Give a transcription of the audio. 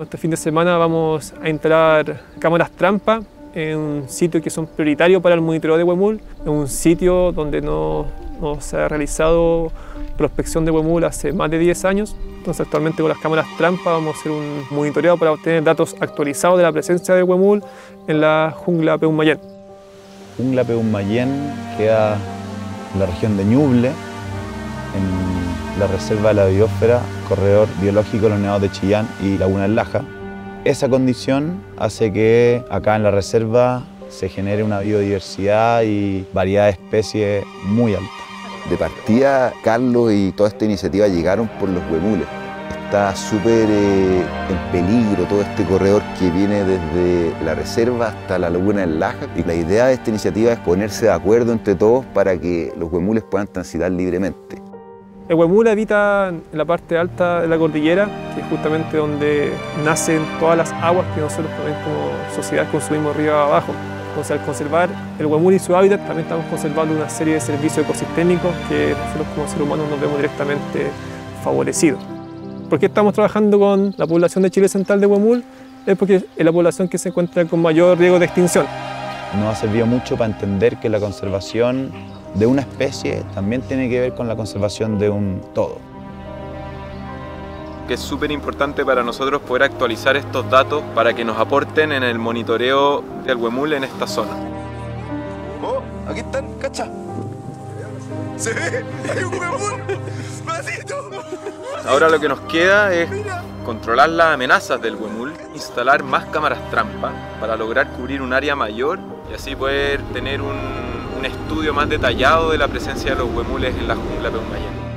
Este fin de semana vamos a instalar cámaras trampa en un sitio que son prioritarios para el monitoreo de huemul, en un sitio donde no, no se ha realizado prospección de huemul hace más de 10 años. Entonces actualmente con las cámaras trampa vamos a hacer un monitoreo para obtener datos actualizados de la presencia de huemul en la jungla Peumayén. Jungla Peumayén queda en la región de Ñuble, en la reserva de la biosfera, corredor biológico de los nevados de Chillán y Laguna del Laja. Esa condición hace que acá en la reserva se genere una biodiversidad y variedad de especies muy alta. De partida, Carlos y toda esta iniciativa llegaron por los huemules. Está súper eh, en peligro todo este corredor que viene desde la reserva hasta la laguna del Laja. Y la idea de esta iniciativa es ponerse de acuerdo entre todos para que los huemules puedan transitar libremente. El huemul habita en la parte alta de la cordillera, que es justamente donde nacen todas las aguas que nosotros también como sociedad consumimos arriba abajo. Entonces, al conservar el huemul y su hábitat, también estamos conservando una serie de servicios ecosistémicos que nosotros como seres humanos nos vemos directamente favorecidos. ¿Por qué estamos trabajando con la población de Chile Central de huemul? Es porque es la población que se encuentra con mayor riesgo de extinción. Nos ha servido mucho para entender que la conservación de una especie también tiene que ver con la conservación de un todo. Que es súper importante para nosotros poder actualizar estos datos para que nos aporten en el monitoreo del huemul en esta zona. Oh, aquí están, cacha. Se ve, hay un huemul. Masito. Ahora lo que nos queda es controlar las amenazas del huemul, instalar más cámaras trampa para lograr cubrir un área mayor y así poder tener un, un estudio más detallado de la presencia de los huemules en la jungla Peumayén.